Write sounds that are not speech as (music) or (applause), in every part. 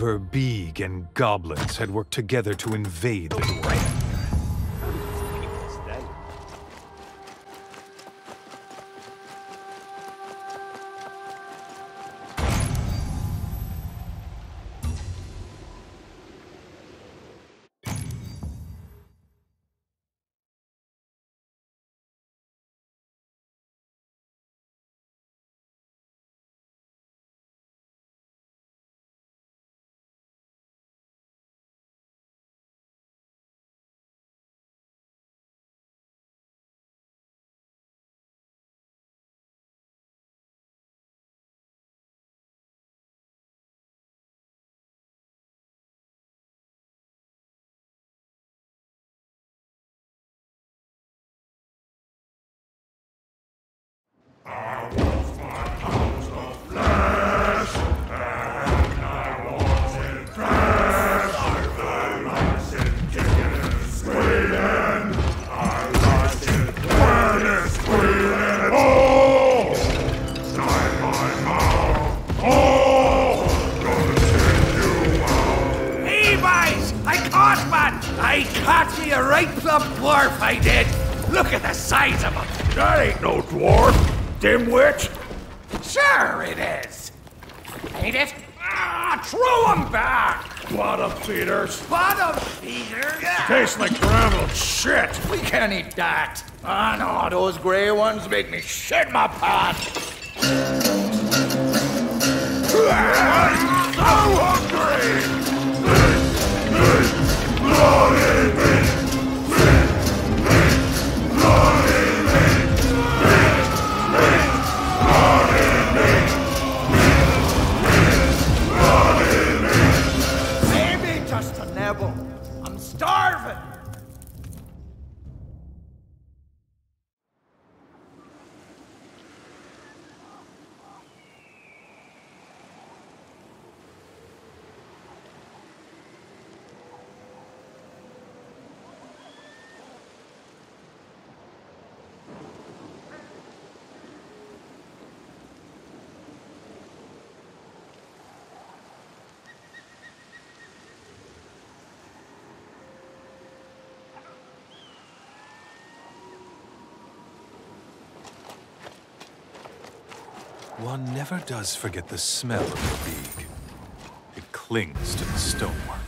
Verbeeg and goblins had worked together to invade the Dwarf. Right dwarf, I did! Look at the size of him! That ain't no dwarf, dimwit. Sure it is! Ain't it? Ah, throw him back! Bottom feeders. Bottom feeder! Tastes like gravel shit. We can't eat that! Ah, no, those grey ones make me shit my pants! I'm so hungry. One never does forget the smell of Verbeeg. It clings to the stonework.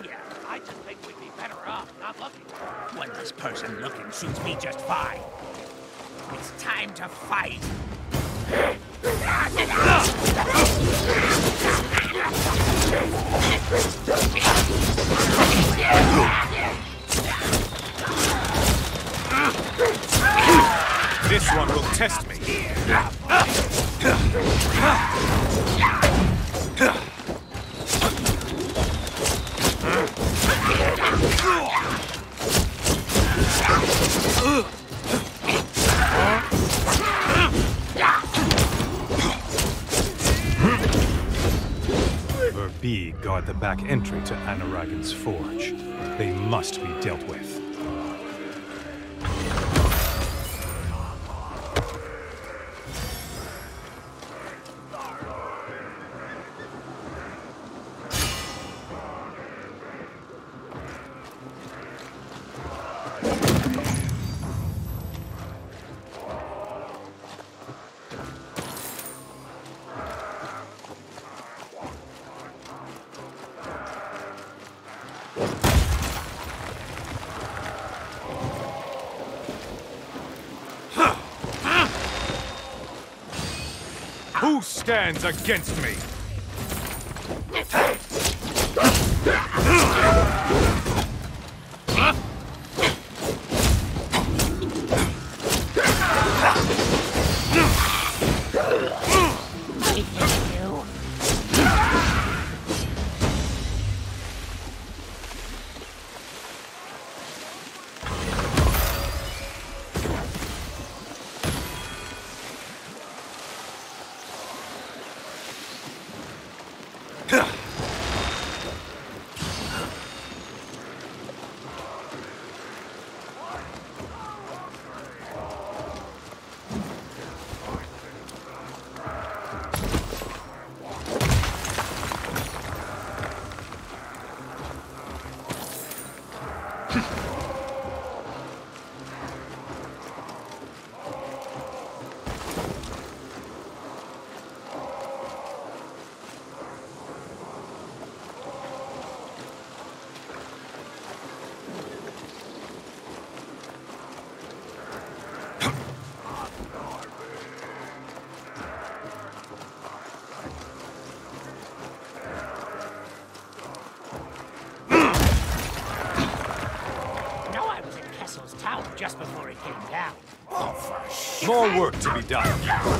Let it. I just think we'd be better off not looking. One less person looking suits me just fine. It's time to fight. This one will test me. Verbeeg guard the back entry to Anaragan's forge. They must be dealt with. Stands against me? To be done.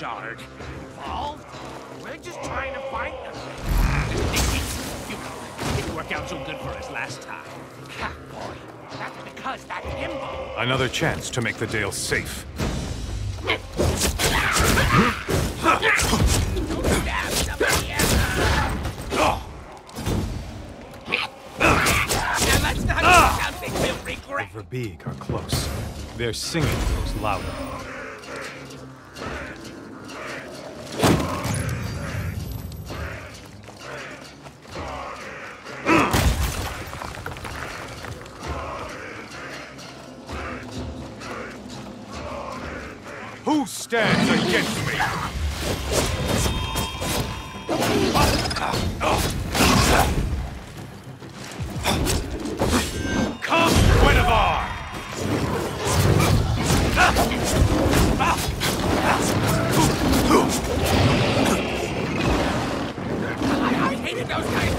Shard? Involved? We're just trying to find them. you it didn't work out so good for us last time. Ha, boy, that's because that himbo. Another chance to make the Dale safe. Don't stab somebody else. Now let's not do something we'll regret. Verbeeg are close. Their singing grows louder. Stands against me? Come, Guenhwyvar! I hated those guys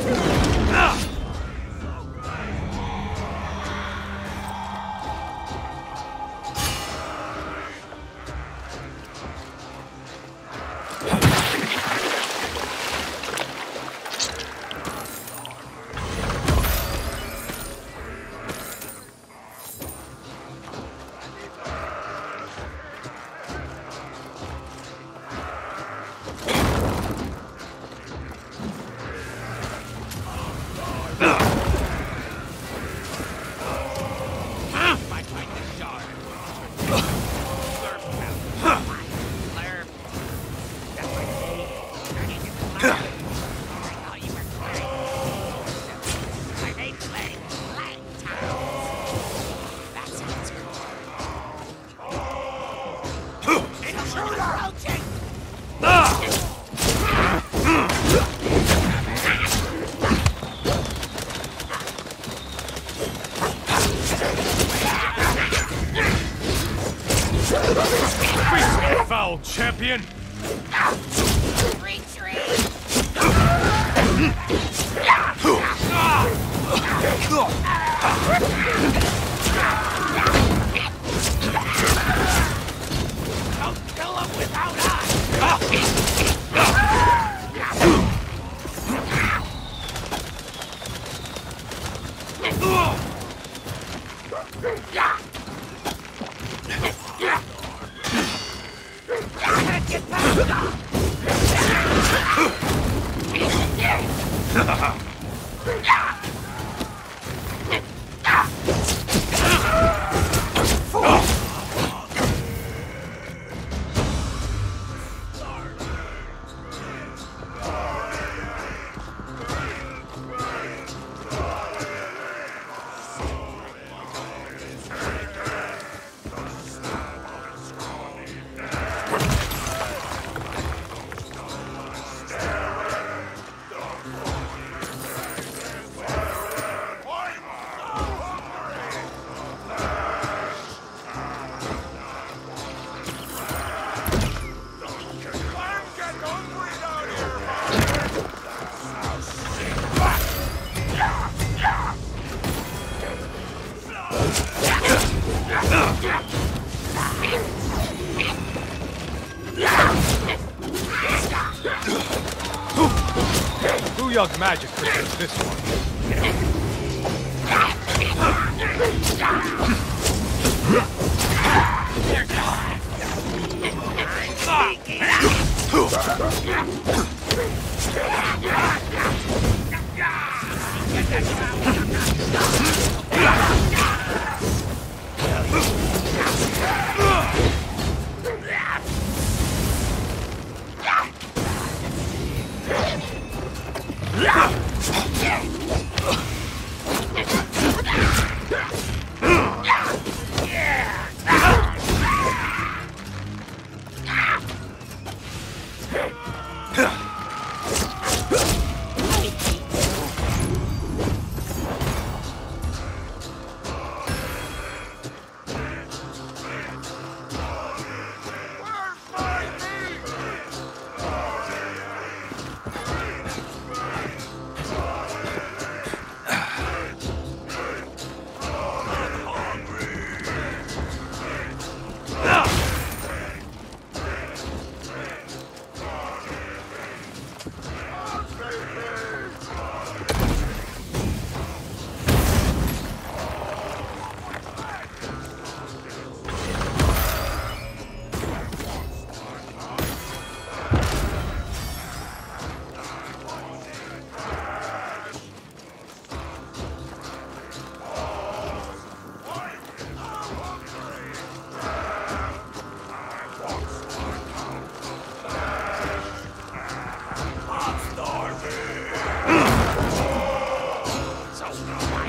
Magic for this one.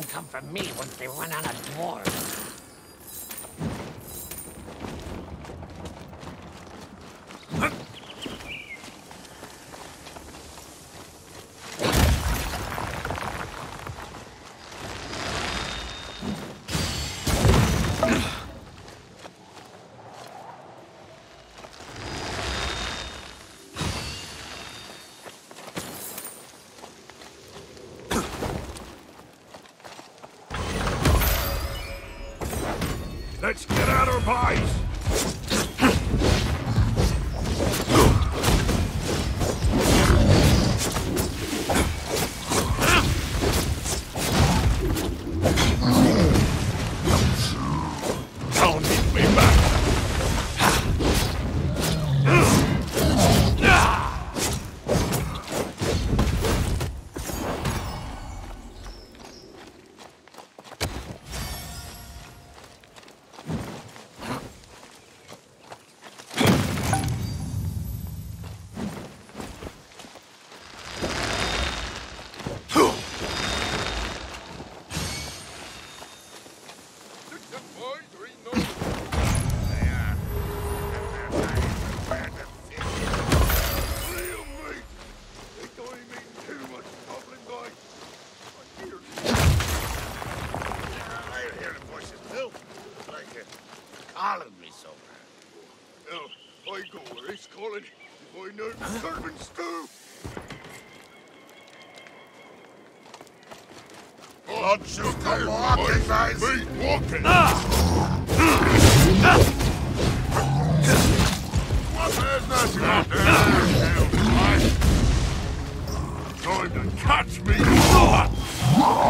don't come for me once they run out of dwarves. Let's get out our pies! The servants do. Not you come walking, guys. Me walking. Ah. What business there? Ah. Time to catch me. Ah.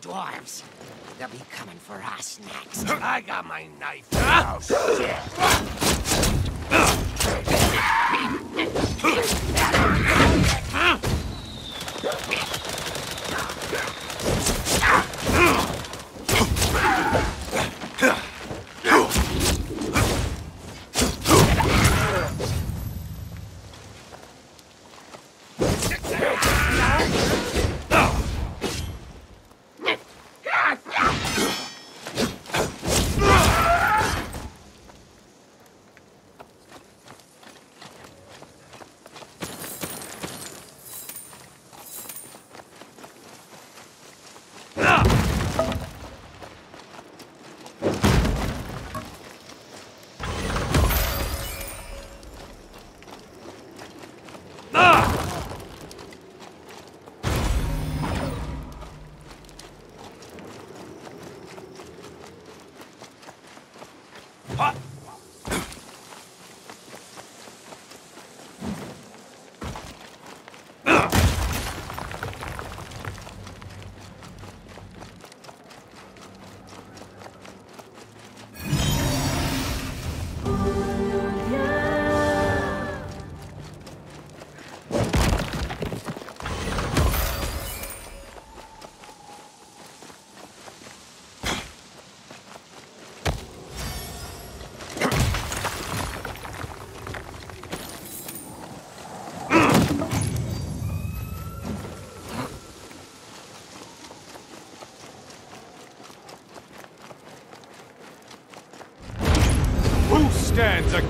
dwarves. They'll be coming for us next. (laughs) I got my knife. Oh, shit. (laughs)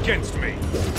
against me.